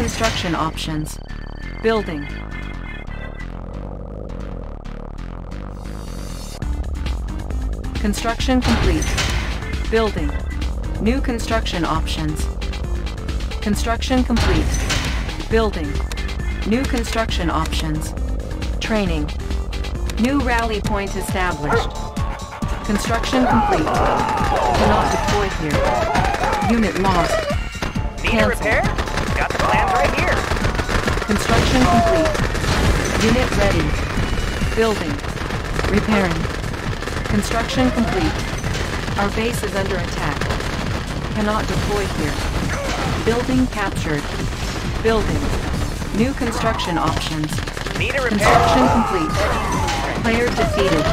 construction options. Building. Construction complete. Building. New construction options. Construction complete. Building. New construction options. Training. New rally point established. Construction complete. Cannot deploy here. Unit lost. Need a repair? Construction complete. Unit ready. Building. Repairing. Construction complete. Our base is under attack. Cannot deploy here. Building captured. Building. New construction options. Construction complete. Player defeated.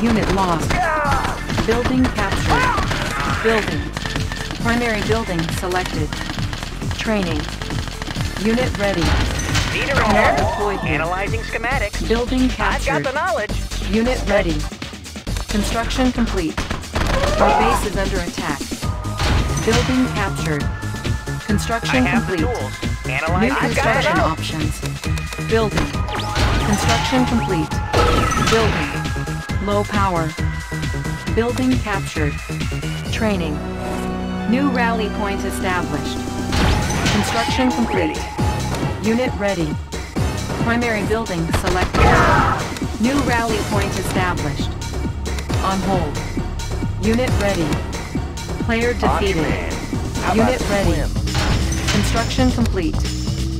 Unit lost. Building captured. Building. Primary building selected. Training. Unit ready. Need a Cannot repair? deploy here. Analyzing schematics. Building I've got captured. the knowledge. Unit ready. Construction complete. Our base is under attack. Building captured. Construction complete. New Analyzing I've got construction options. Building. Construction complete. Building. Low power. Building captured. Training. New rally point established. Construction complete. Unit ready. Primary building selected. New rally point established. On hold. Unit ready. Player defeated. Unit ready. Construction complete.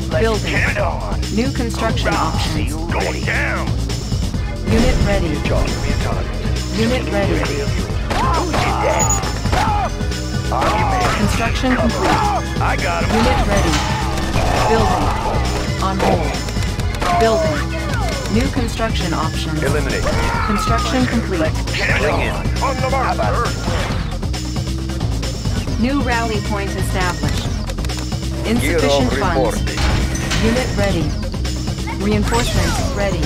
Building. New construction options. Going down. Unit ready. Toss me a target. Unit ready. Construction complete. I got him. Unit ready. Building. On hold. Building. New construction options. Eliminate. Construction complete. Bring in. On the mark, New rally point established. Insufficient funds. Unit ready. Reinforcements ready.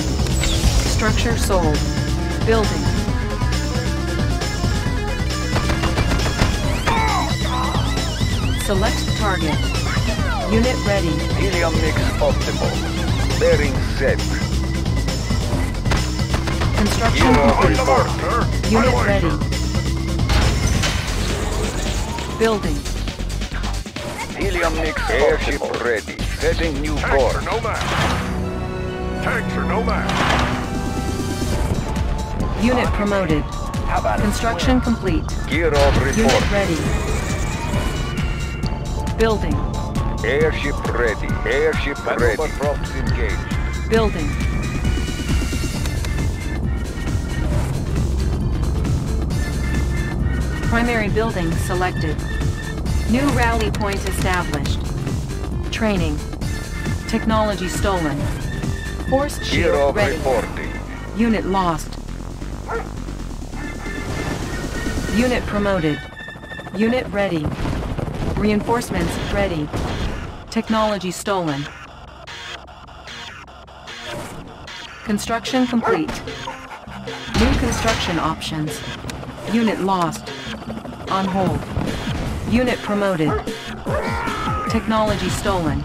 Structure sold. Building. Select target. Unit ready. Helium mix optimal. Bearing set. Construction complete. Unit ready. Building. Helium mix airship ready. Setting new course. no match. Tanks are no match. Unit promoted. How about Construction complete. Gear of Unit report. ready. Building. Airship ready. Airship ready. props engaged. Building. Primary building selected. New rally point established. Training. Technology stolen. Force Gear shield of ready. reporting. Unit lost. Unit promoted. Unit ready. Reinforcements ready. Technology stolen. Construction complete. New construction options. Unit lost. On hold. Unit promoted. Technology stolen.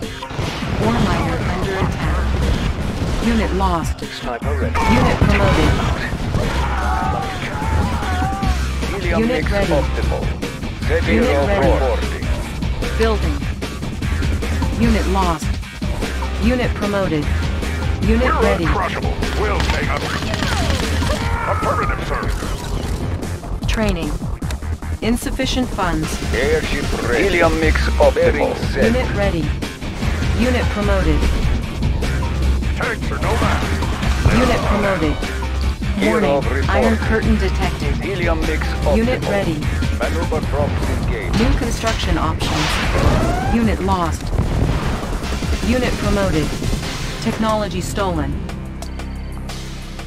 War miner under attack. Unit lost. Unit promoted. Unit ready. Unit ready. Reporting. Building. Unit lost. Unit promoted. Unit We're ready. uncrushable. We'll take up. Affirmative, sir. Training. Insufficient funds. Airship ready. Helium mix optimal. Set. Unit ready. Unit promoted. Tanks are no match. Unit promoted. Warning. Iron curtain detected. Helium mix optimal. Unit ready. Maneuver props engaged. New construction options. Unit lost. Unit promoted. Technology stolen.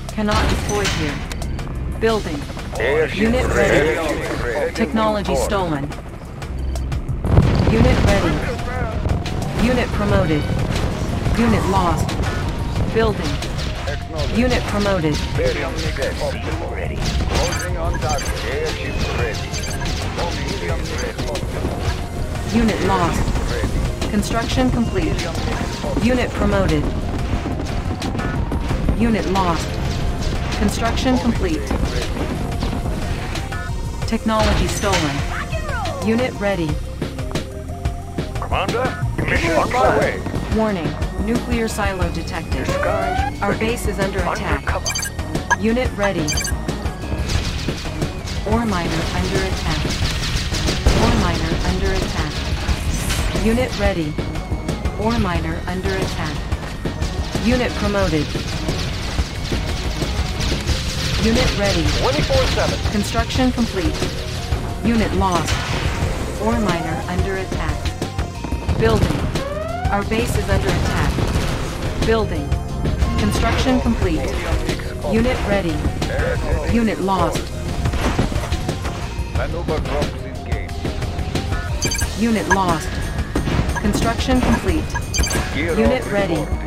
Cannot deploy here. Building. Unit ready. Technology stolen. Unit ready. Unit promoted. Unit lost. Building. Unit promoted. Ready. On target. Airship ready. Unit lost. Construction complete. Unit promoted. Unit lost. Construction complete. Technology stolen. Unit ready. Commander, mission On my way. Warning. Nuclear silo detected. Our base is under attack. Unit ready. Ore miner under attack. Ore miner under attack. Unit ready. Ore miner under attack. Unit promoted. Unit ready. 24-7. Construction complete. Unit lost. Ore miner under attack. Building. Our base is under attack. Building. Construction complete. Unit ready. Unit lost. Drops engaged. Unit lost. Construction complete. Gear Unit ready. reporting.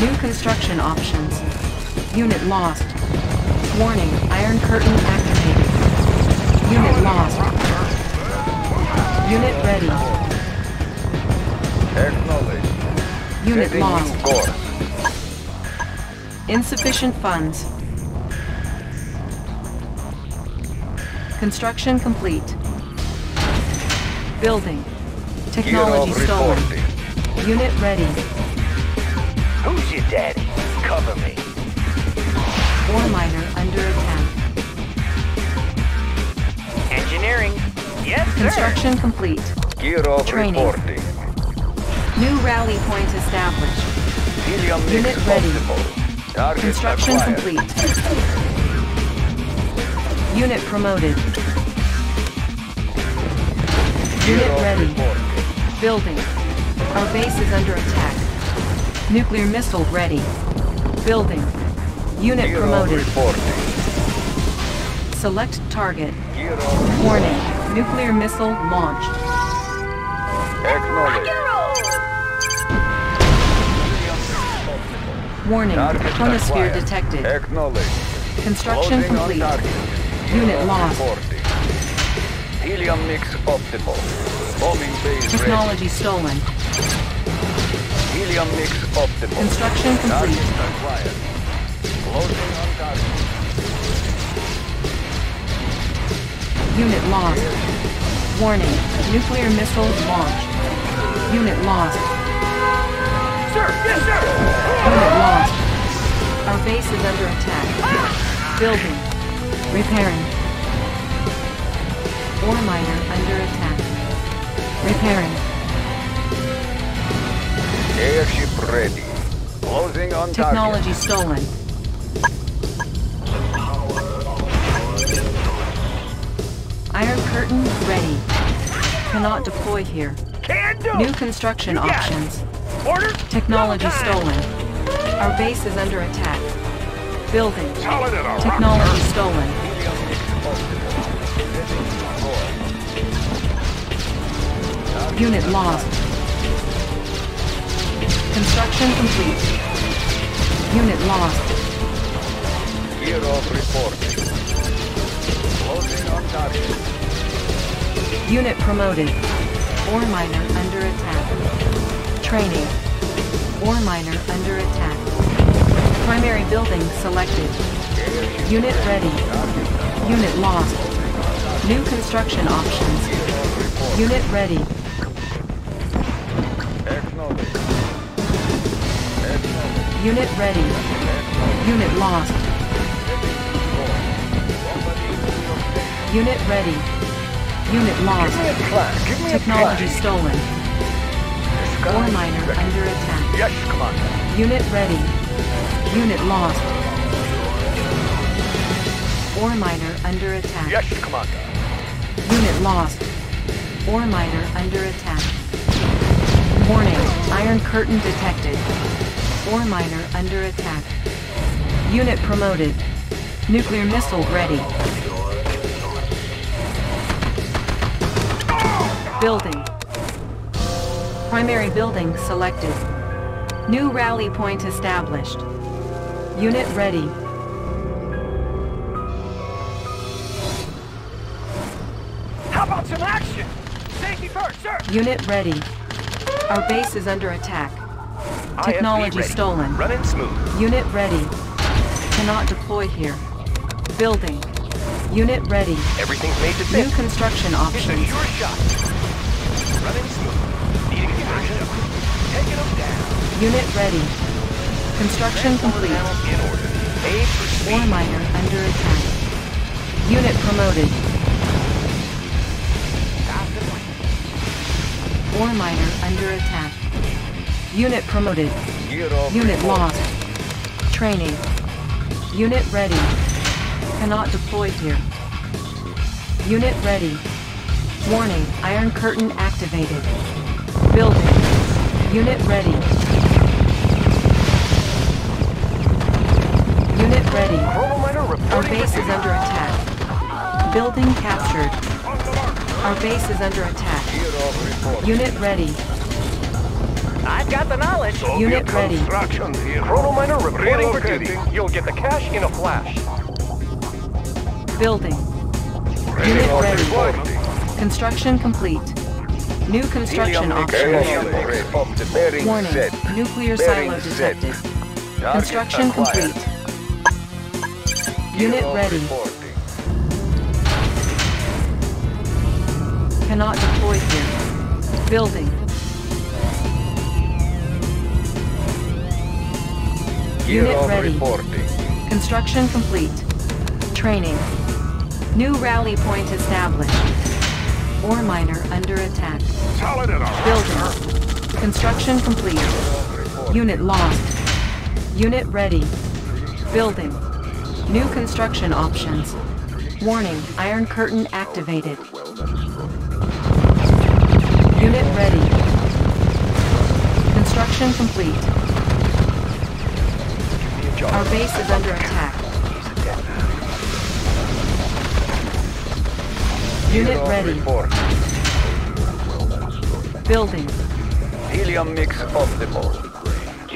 New construction options. Unit lost. Warning, Iron Curtain activated. Unit lost. Unit ready. Acknowledged. Unit lost. Insufficient funds. Construction complete. Building. Technology stolen. Unit ready. Who's your daddy? Cover me. Ore miner under attack. Engineering. Yes, sir. Construction complete. Gear off Training. reporting. New rally point established. Helium Unit ready. Target Construction acquired. complete. Unit promoted. Unit ready. Building. Our base is under attack. Nuclear missile ready. Building. Unit promoted. reporting. Select target. Warning. Nuclear missile launched. Acknowledged. Warning. Target Chronosphere acquired. detected. Acknowledged. Construction Closing complete. Unit lost. reporting. Helium mix optimal. Bombing base Technology stolen. Helium mix optimal. Construction complete. acquired. Closing on target. Unit lost. Warning. Nuclear missile launched. Unit lost. Sir, yes, sir. Unit lost. Our base is under attack. Building. Repairing. Ore miner under attack. Repairing. Airship ready. Closing on target. Technology stolen. Iron curtain ready. Cannot deploy here. Can do. New construction options. Order. Technology stolen. Our base is under attack. Building. solid as a rock, Technology sir. stolen. Unit lost. Construction complete. Unit lost. Gear off reporting. Closing on target. Unit promoted. Ore miner under attack. Training. Ore miner under attack. Primary building selected. Unit ready. Unit lost. New construction options. Unit ready. Unit ready. Unit lost. Unit ready. Unit lost. Give me a plan. Give me Technology stolen. Ore miner under attack. Yes, Commander. Unit ready. Unit lost. Ore miner under attack. Yes, Commander. Unit lost. Ore miner under attack. Warning. Iron curtain detected. Ore miner under attack. Unit promoted. Nuclear missile ready. Building. Primary building selected. New rally point established. Unit ready. How about some action? Safety first, sir. Unit ready. Our base is under attack. Technology stolen. Running smooth. Unit ready. Cannot deploy here. Building. Unit ready. Everything's made to New fit. construction It's a options. sure shot. Running smooth. Needing conversion. Taking them down. Unit ready. Construction complete. In order. Made for Ore miner under attack. Unit promoted. Ore miner under attack. Unit promoted. Unit lost. Training. Unit ready. Cannot deploy here. Unit ready. Warning, Iron Curtain activated. Building. Unit ready. Unit ready. Our base is under attack. Building captured. Our base is under attack. Gear of report. Unit ready. I've got the knowledge. Unit ready. Construction here. Chrono miner reporting for duty. You'll get the cash in a flash. Building. Ready Unit ready. reporting. Construction complete. New construction Helium options. helium mix of the bearing Warning, set. nuclear Bearing silo detected. Construction complete. Unit ready. reporting. Cannot deploy here. Building. Gear Unit ready. reporting. Construction complete. Training. New rally point established. Ore miner under attack. Building. Construction complete. Unit lost. Unit ready. Building. New construction options. Warning, Iron Curtain activated. Unit ready. Construction complete. Our base is under attack. Unit ready. Building. Helium mix optimal.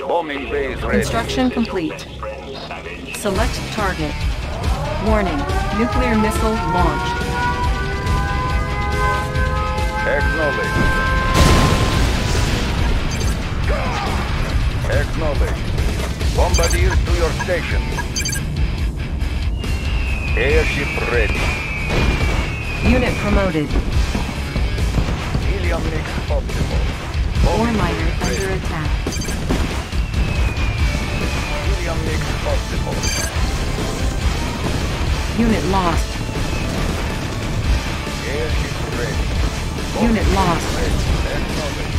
Bombing base ready. Construction complete. Select target. Warning, nuclear missile launched. Acknowledge. Acknowledge. Bombardiers to your station. Airship ready. Unit promoted. Helium mix optimal. Ore miner under attack. Helium mix optimal. Unit lost. Airship ready. Unit lost. Acknowledge.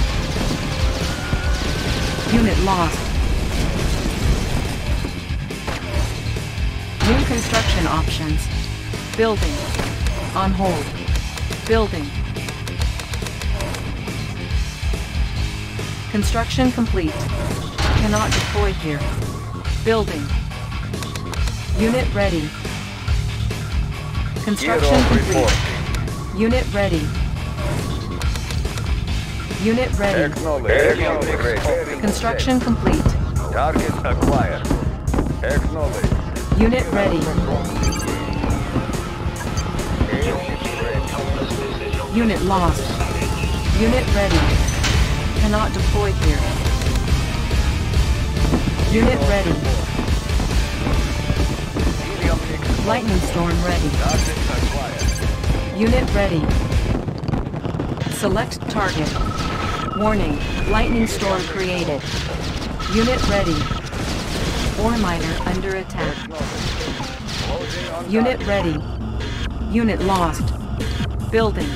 Unit lost. New construction options. Building. On hold. Building. Construction complete. Cannot deploy here. Building. Unit ready. Construction complete. Unit ready. Unit ready. Construction complete. Target acquired. Unit ready. Unit lost. Unit ready. Cannot deploy here. Unit ready. Lightning storm ready. Unit ready. Select target. Warning, lightning storm created. Unit ready. Ore miner under attack. Unit ready. Unit lost. Building.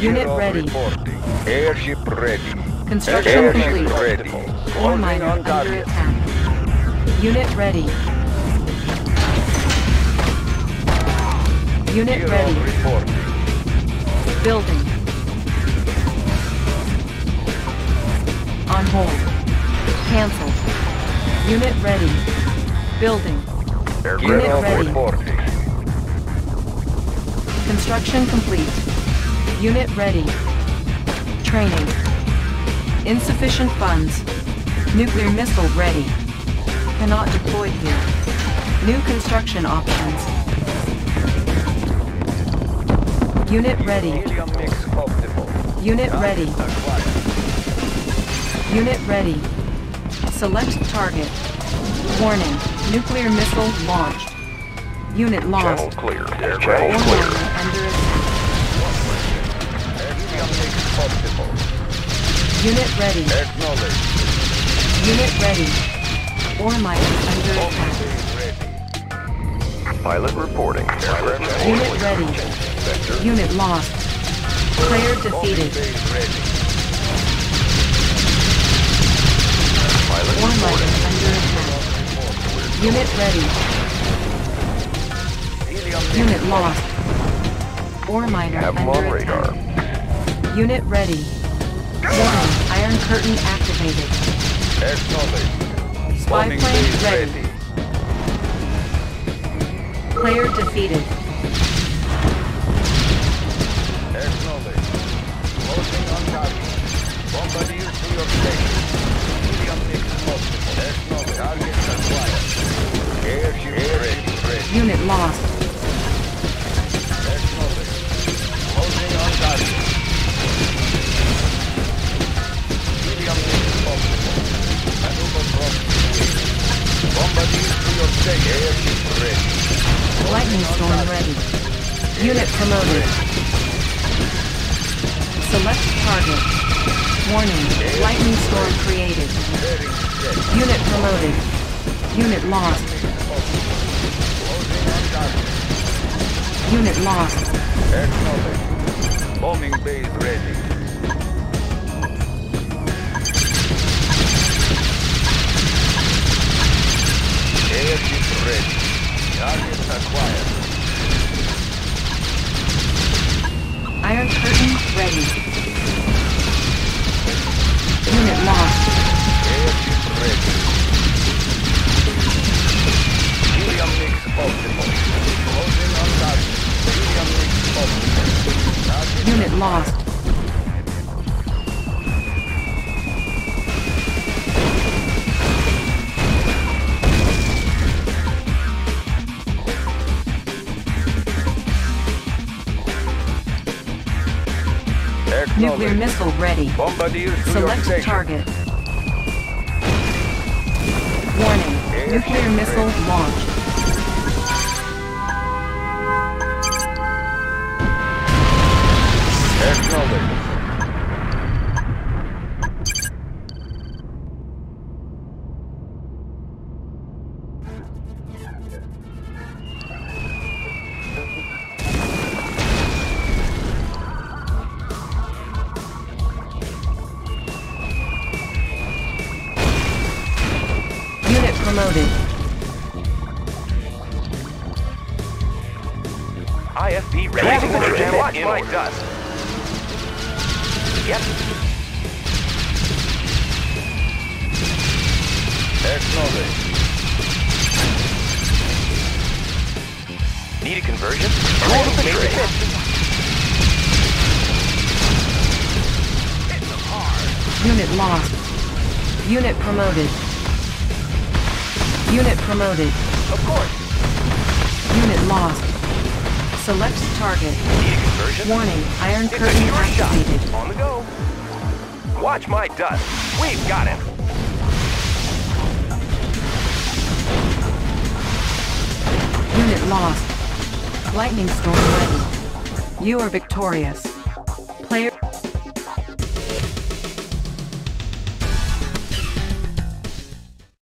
Unit ready. Reporting. Airship ready. Construction Airship complete. ready. Ore miner under attack. Unit ready. Unit ready. Building. Hold. Cancel. Unit ready. Building. Unit ready. Construction complete. Unit ready. Training. Insufficient funds. Nuclear missile ready. Cannot deploy here. New construction options. Unit ready. Unit ready. Unit ready. Select target. Warning. Nuclear missile launched. Unit lost. Channel clear. Ore Channel clear. miner under attack. Helium mix possible. Unit ready. Acknowledged. Unit ready. Ore miner under attack. Base ready. Pilot reporting. Unit ready. Unit lost. Player defeated. Pilot miner reporting. under attack. Unit ready. Helium Unit lost. Ore miner Have under on radar. attack. Unit ready. Warning. Iron curtain activated. Acknowledged. Spy plane ready. ready. Player defeated. Acknowledged. Closing on target. Bombardier to your station. Unit lost. Unit lost. Acknowledged. Bombing base ready. Airship ready. Target acquired. Iron curtain ready. Unit lost. Airship ready. Unit lost. Nuclear missile ready. Bombardier Select target. Warning. Nuclear missile launched. Acknowledged. Unit promoted. IFV ready. Conversion. Watch my dust. Yep. Acknowledged. Need a conversion? Roll the trigger. Unit lost. Unit promoted. Unit promoted. Of course. Unit lost. Select target. Warning. Iron It's curtain sure shot. activated. On the go. Watch my dust. We've got him. Unit lost. Lightning storm ready. You are victorious.